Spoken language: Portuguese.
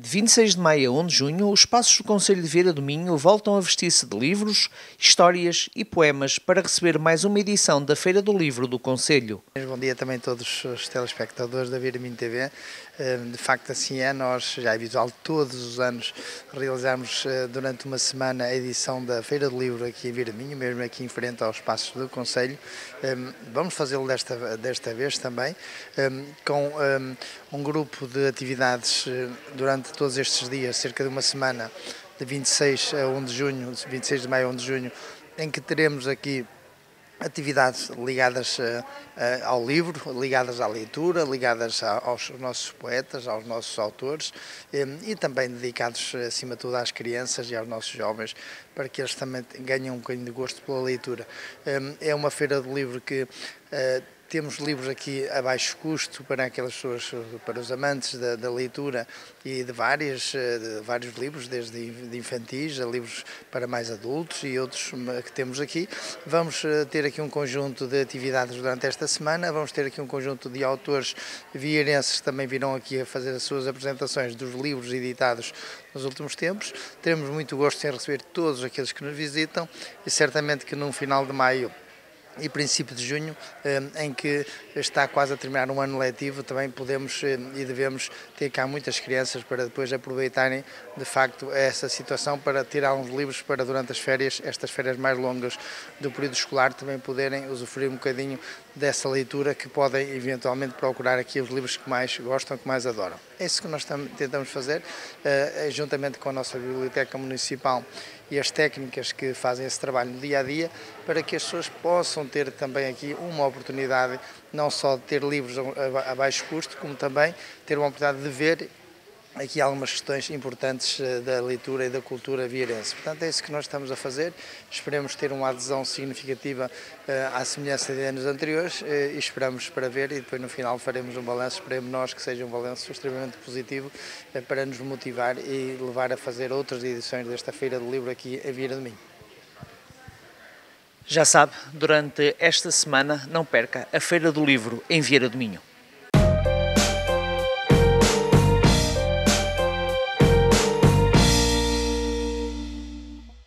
De 26 de maio a 1 de junho, os espaços do Conselho de Vieira do Minho voltam a vestir-se de livros, histórias e poemas para receber mais uma edição da Feira do Livro do Conselho. Bom dia também a todos os telespectadores da Vieira Minho TV. Eh, de facto, assim é, nós já é visual todos os anos realizamos eh, durante uma semana a edição da Feira do Livro aqui em Vieira Minho, mesmo aqui em frente aos espaços do Conselho. Eh, vamos fazê-lo desta, desta vez também, com um grupo de atividades durante todos estes dias, cerca de uma semana, de 26 a 1 de junho, 26 de maio a 1 de junho, em que teremos aqui atividades ligadas uh, uh, ao livro, ligadas à leitura, ligadas aos nossos poetas, aos nossos autores um, e também dedicados, acima de tudo, às crianças e aos nossos jovens, para que eles também ganhem um bocadinho de gosto pela leitura. É uma feira do livro que temos livros aqui a baixo custo para aquelas pessoas, para os amantes da, da leitura e de, várias, eh, de vários livros, desde de infantis a livros para mais adultos e outros que temos aqui. Vamos eh, ter aqui um conjunto de atividades durante esta semana, vamos ter aqui um conjunto de autores vieirenses que também virão aqui a fazer as suas apresentações dos livros editados nos últimos tempos. Teremos muito gosto em receber todos aqueles que nos visitam e certamente que no final de maio e princípio de junho, eh, em que está quase a terminar um ano letivo, também podemos eh, e devemos ter cá muitas crianças para depois aproveitarem de facto essa situação para tirar uns livros para durante as férias, estas férias mais longas do período escolar, também poderem usufruir um bocadinho dessa leitura que podem eventualmente procurar aqui os livros que mais gostam, que mais adoram. É isso que nós tentamos fazer, eh, juntamente com a nossa Biblioteca Municipal e as técnicas que fazem esse trabalho no dia a dia, para que as pessoas possam ter também aqui uma oportunidade, não só de ter livros a baixo custo, como também ter uma oportunidade de ver aqui algumas questões importantes eh, da leitura e da cultura vieirense. Portanto, é isso que nós estamos a fazer. Esperemos ter uma adesão significativa uh, à semelhança de anos anteriores uh, e esperamos para ver e depois no final faremos um balanço, esperemos nós que seja um balanço extremamente positivo para nos motivar e levar a fazer outras edições desta Feira do Livro aqui em Vieira do Minho. Já sabe, durante esta semana não perca a Feira do Livro em Vieira do Minho.